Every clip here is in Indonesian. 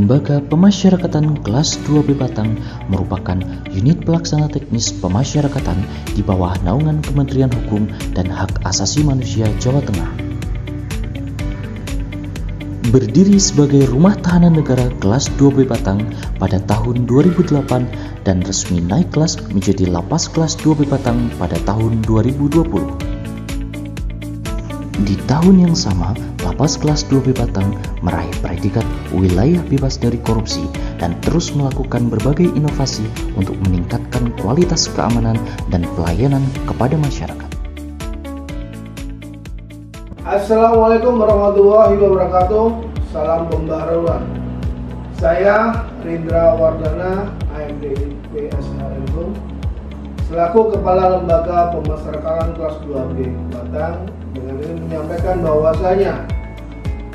Lembaga Pemasyarakatan Kelas 2B Batang merupakan unit pelaksana teknis pemasyarakatan di bawah naungan Kementerian Hukum dan Hak Asasi Manusia Jawa Tengah. Berdiri sebagai rumah tahanan negara kelas 2B Batang pada tahun 2008 dan resmi naik kelas menjadi lapas kelas 2B Batang pada tahun 2020. Di tahun yang sama, Lapas kelas 2B Batang meraih predikat wilayah bebas dari korupsi dan terus melakukan berbagai inovasi untuk meningkatkan kualitas keamanan dan pelayanan kepada masyarakat. Assalamualaikum warahmatullahi wabarakatuh. Salam pembaharuan. Saya Rindra Wardana, AMD selaku Kepala Lembaga Pemasyarakatan kelas 2B Batang dengan ini menyampaikan bahwasanya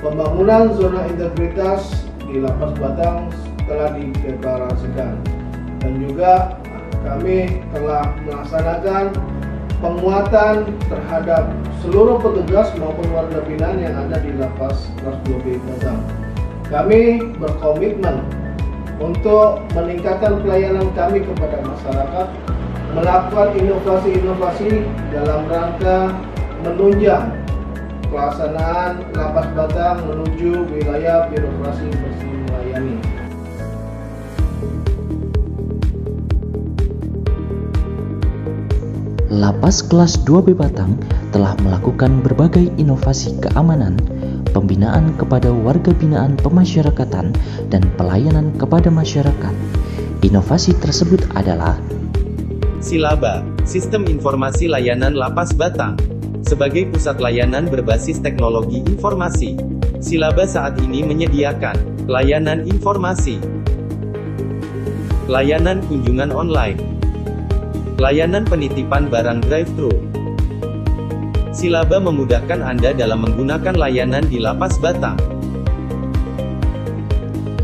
pembangunan zona integritas di Lapas Batang telah dideklarasikan dan juga kami telah melaksanakan penguatan terhadap seluruh petugas maupun warga binaan yang ada di Lapas kelas 2B Batang. Kami berkomitmen untuk meningkatkan pelayanan kami kepada masyarakat melakukan inovasi-inovasi dalam rangka menunjang pelaksanaan lapas Batang menuju wilayah birokrasi bersih melayani. Lapas kelas 2B Batang telah melakukan berbagai inovasi keamanan, pembinaan kepada warga binaan pemasyarakatan, dan pelayanan kepada masyarakat. Inovasi tersebut adalah Silaba, Sistem Informasi Layanan Lapas Batang. Sebagai pusat layanan berbasis teknologi informasi, Silaba saat ini menyediakan layanan informasi, layanan kunjungan online, layanan penitipan barang drive-thru. Silaba memudahkan Anda dalam menggunakan layanan di Lapas Batang.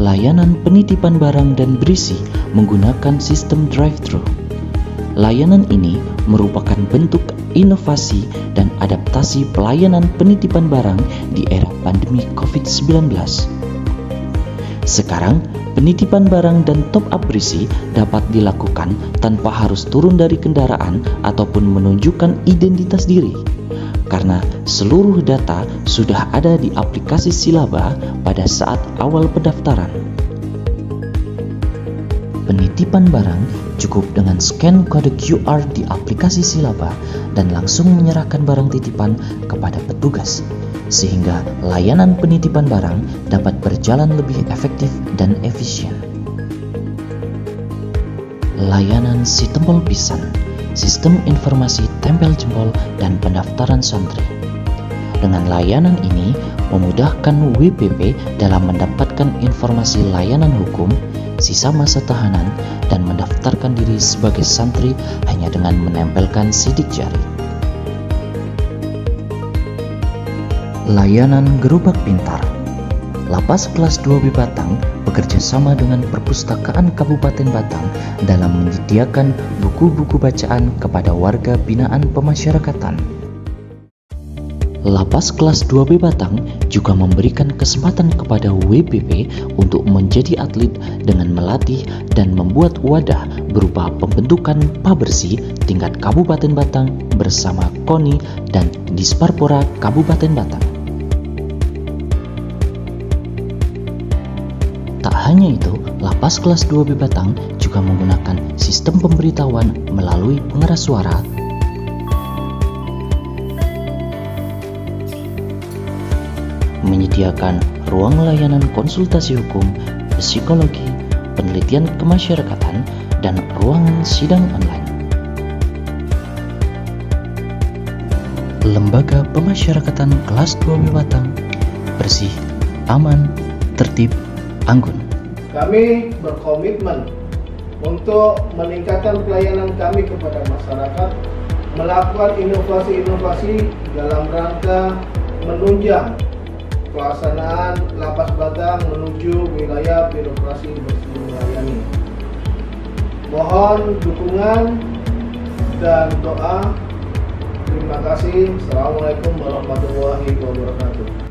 Layanan penitipan barang dan berisi menggunakan sistem drive-thru. Layanan ini merupakan bentuk inovasi dan adaptasi pelayanan penitipan barang di era pandemi COVID-19. Sekarang, penitipan barang dan top-up berisi dapat dilakukan tanpa harus turun dari kendaraan ataupun menunjukkan identitas diri. Karena seluruh data sudah ada di aplikasi Silaba pada saat awal pendaftaran. Penitipan barang cukup dengan scan kode QR di aplikasi Silaba dan langsung menyerahkan barang titipan kepada petugas, sehingga layanan penitipan barang dapat berjalan lebih efektif dan efisien. Layanan si tempel pisan, sistem informasi tempel jempol dan pendaftaran santri. Dengan layanan ini, memudahkan WPP dalam mendapatkan informasi layanan hukum, sisa masa tahanan, dan mendaftarkan diri sebagai santri hanya dengan menempelkan sidik jari. Layanan Gerobak Pintar Lapas kelas 2B Batang bekerja sama dengan Perpustakaan Kabupaten Batang dalam menyediakan buku-buku bacaan kepada warga binaan pemasyarakatan. Lapas kelas 2B Batang juga memberikan kesempatan kepada WPP untuk menjadi atlet dengan melatih dan membuat wadah berupa pembentukan pabersi tingkat Kabupaten Batang bersama KONI dan Disparpora Kabupaten Batang. Tak hanya itu, lapas kelas 2B Batang juga menggunakan sistem pemberitahuan melalui pengeras suara menyediakan ruang layanan konsultasi hukum, psikologi, penelitian kemasyarakatan, dan ruangan sidang online. Lembaga Pemasyarakatan Kelas 2 Batang bersih, aman, tertib, anggun. Kami berkomitmen untuk meningkatkan pelayanan kami kepada masyarakat, melakukan inovasi-inovasi dalam rangka menunjang pelaksanaan Lapas Batang menuju wilayah birokrasi bersih melayani. Mohon dukungan dan doa. Terima kasih. Assalamualaikum warahmatullahi wabarakatuh.